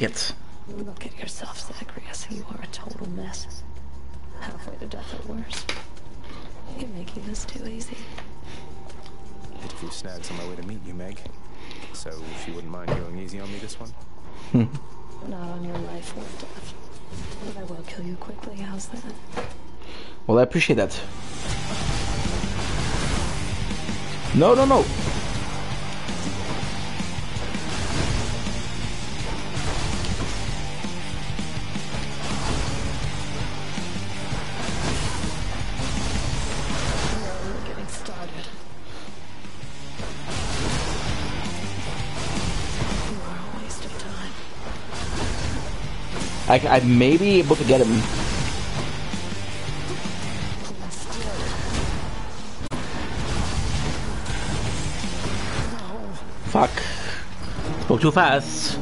It. Look at yourself, Zagreus. You are a total mess. Halfway to death or worse. You're making this too easy. Hit a few snags on my way to meet you, Meg. So if you wouldn't mind going easy on me this one. Not on your life or death. But I will kill you quickly. How's that? Well, I appreciate that. No, no, no. I, I may be able to get him. Fuck. Spoke too fast.